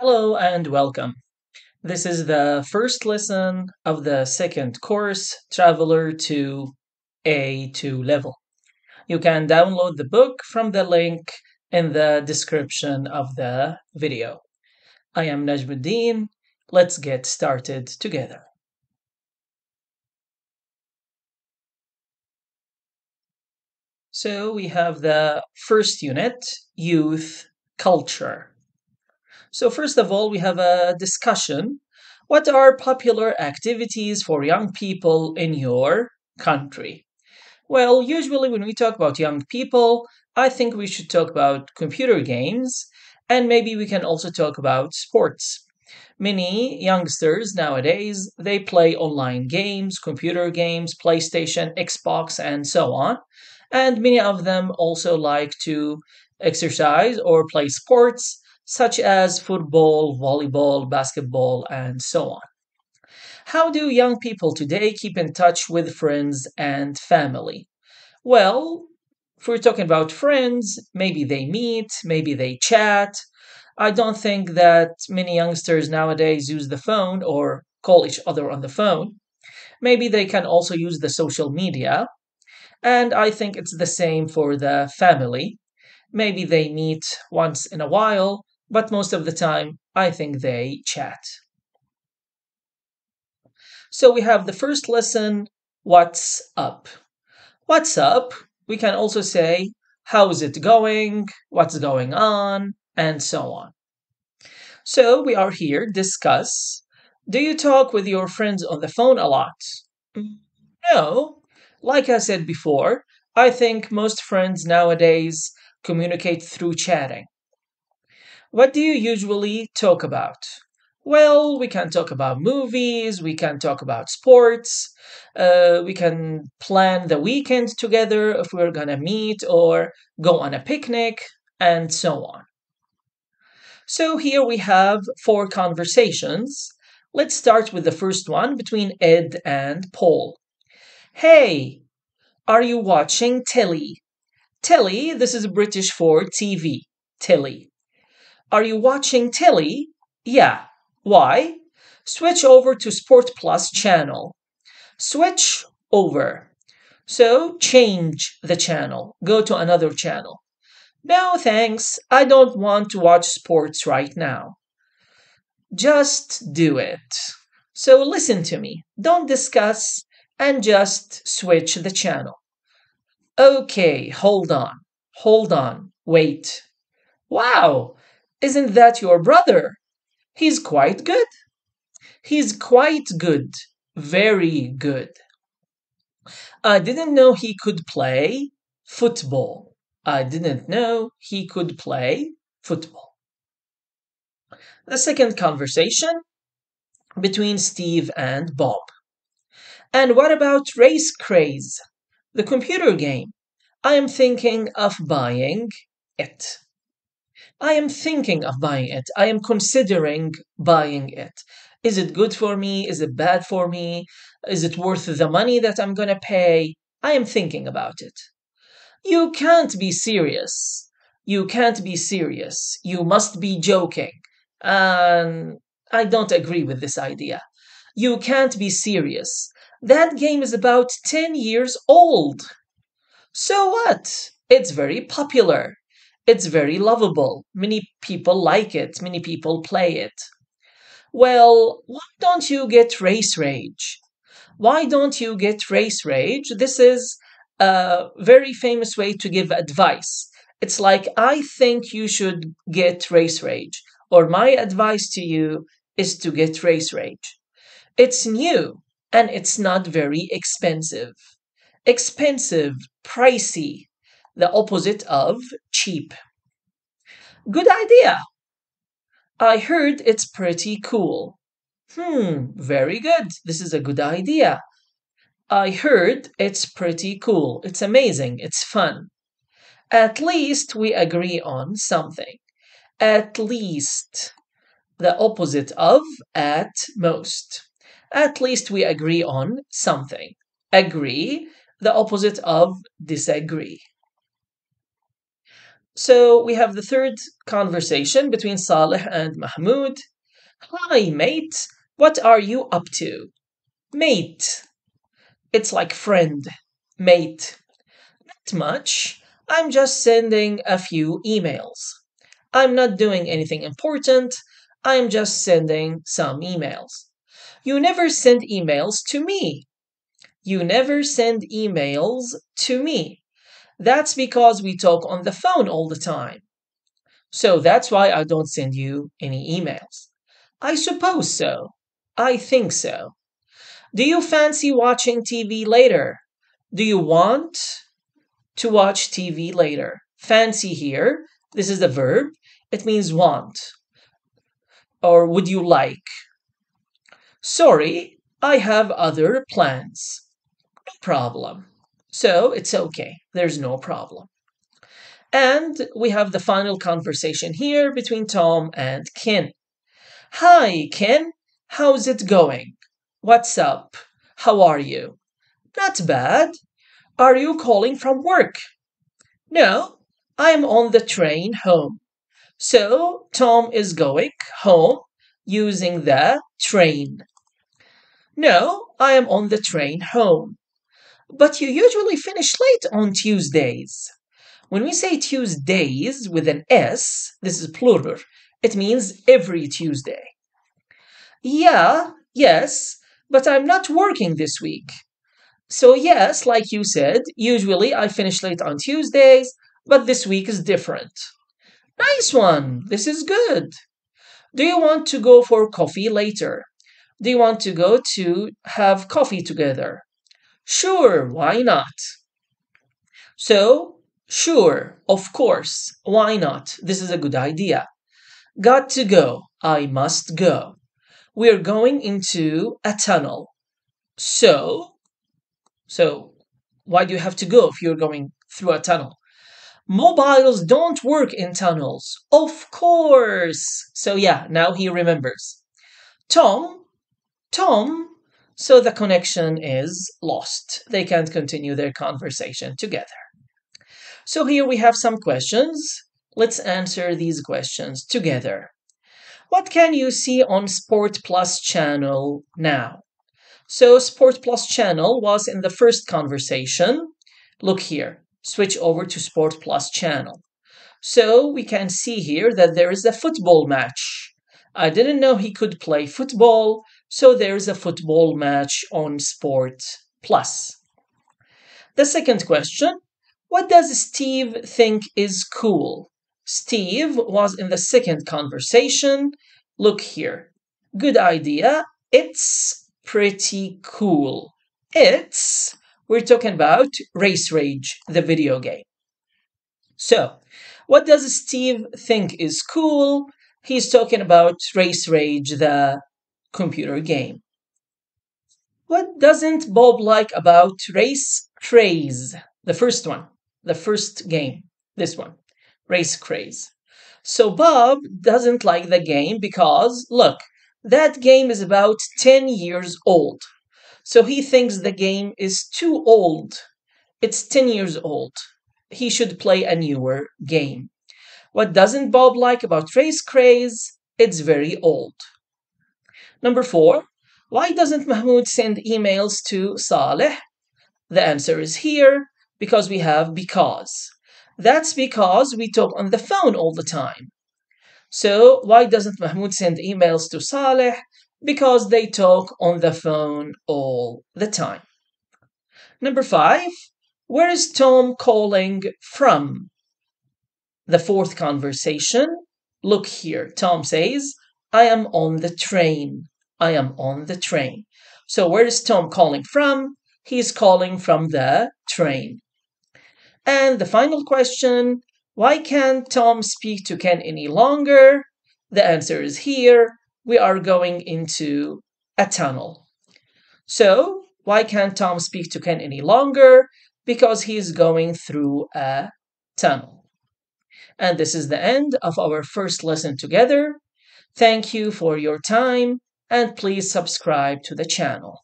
Hello and welcome. This is the first lesson of the second course, Traveler to A2 level. You can download the book from the link in the description of the video. I am Najmuddin. Let's get started together. So we have the first unit, Youth Culture. So first of all, we have a discussion. What are popular activities for young people in your country? Well, usually when we talk about young people, I think we should talk about computer games and maybe we can also talk about sports. Many youngsters nowadays, they play online games, computer games, PlayStation, Xbox and so on and many of them also like to exercise or play sports such as football, volleyball, basketball, and so on. How do young people today keep in touch with friends and family? Well, if we're talking about friends, maybe they meet, maybe they chat. I don't think that many youngsters nowadays use the phone or call each other on the phone. Maybe they can also use the social media, and I think it's the same for the family. Maybe they meet once in a while, but most of the time, I think they chat. So we have the first lesson What's up? What's up? We can also say How's it going? What's going on? And so on. So we are here discuss. Do you talk with your friends on the phone a lot? No, like I said before, I think most friends nowadays communicate through chatting. What do you usually talk about? Well, we can talk about movies, we can talk about sports, uh, we can plan the weekend together if we're gonna meet or go on a picnic, and so on. So here we have four conversations. Let's start with the first one between Ed and Paul. Hey, are you watching telly? Telly, this is British for TV. Telly. Are you watching telly? Yeah. Why? Switch over to Sport Plus channel. Switch over. So change the channel. Go to another channel. No, thanks. I don't want to watch sports right now. Just do it. So listen to me. Don't discuss and just switch the channel. Okay, hold on, hold on, wait. Wow, isn't that your brother? He's quite good. He's quite good, very good. I didn't know he could play football. I didn't know he could play football. The second conversation between Steve and Bob. And what about Race Craze, the computer game? I am thinking of buying it. I am thinking of buying it. I am considering buying it. Is it good for me? Is it bad for me? Is it worth the money that I'm going to pay? I am thinking about it. You can't be serious. You can't be serious. You must be joking. And I don't agree with this idea. You can't be serious. That game is about 10 years old. So what? It's very popular. It's very lovable. Many people like it. Many people play it. Well, why don't you get Race Rage? Why don't you get Race Rage? This is a very famous way to give advice. It's like, I think you should get Race Rage, or my advice to you is to get Race Rage. It's new and it's not very expensive. Expensive, pricey, the opposite of cheap. Good idea. I heard it's pretty cool. Hmm, very good. This is a good idea. I heard it's pretty cool. It's amazing. It's fun. At least we agree on something. At least. The opposite of at most at least we agree on something. Agree, the opposite of disagree. So we have the third conversation between Saleh and Mahmoud. Hi, mate. What are you up to? Mate. It's like friend. Mate. Not much. I'm just sending a few emails. I'm not doing anything important. I'm just sending some emails. You never send emails to me. You never send emails to me. That's because we talk on the phone all the time. So that's why I don't send you any emails. I suppose so. I think so. Do you fancy watching TV later? Do you want to watch TV later? Fancy here, this is the verb. It means want. Or would you like? Sorry, I have other plans. No problem. So it's okay. There's no problem. And we have the final conversation here between Tom and Ken. Hi, Ken. How's it going? What's up? How are you? Not bad. Are you calling from work? No, I'm on the train home. So Tom is going home using the train. No, I am on the train home. But you usually finish late on Tuesdays. When we say Tuesdays with an S, this is plural, it means every Tuesday. Yeah, yes, but I'm not working this week. So, yes, like you said, usually I finish late on Tuesdays, but this week is different. Nice one! This is good. Do you want to go for coffee later? Do you want to go to have coffee together? Sure, why not? So, sure, of course, why not? This is a good idea. Got to go. I must go. We're going into a tunnel. So, so why do you have to go if you're going through a tunnel? Mobiles don't work in tunnels. Of course. So yeah, now he remembers. Tom, Tom, so the connection is lost. They can't continue their conversation together. So here we have some questions. Let's answer these questions together. What can you see on Sport Plus channel now? So Sport Plus channel was in the first conversation. Look here, switch over to Sport Plus channel. So we can see here that there is a football match. I didn't know he could play football, so there's a football match on Sport Plus. The second question What does Steve think is cool? Steve was in the second conversation. Look here. Good idea. It's pretty cool. It's, we're talking about Race Rage, the video game. So, what does Steve think is cool? He's talking about Race Rage, the computer game. What doesn't Bob like about Race Craze? The first one, the first game, this one, Race Craze. So Bob doesn't like the game because, look, that game is about 10 years old. So he thinks the game is too old. It's 10 years old. He should play a newer game. What doesn't Bob like about Race Craze? It's very old. Number four, why doesn't Mahmoud send emails to Saleh? The answer is here because we have because. That's because we talk on the phone all the time. So why doesn't Mahmoud send emails to Saleh? Because they talk on the phone all the time. Number five, where is Tom calling from? The fourth conversation. Look here. Tom says, I am on the train. I am on the train. So where is Tom calling from? He's calling from the train. And the final question why can't Tom speak to Ken any longer? The answer is here. We are going into a tunnel. So, why can't Tom speak to Ken any longer? Because he's going through a tunnel. And this is the end of our first lesson together. Thank you for your time and please subscribe to the channel.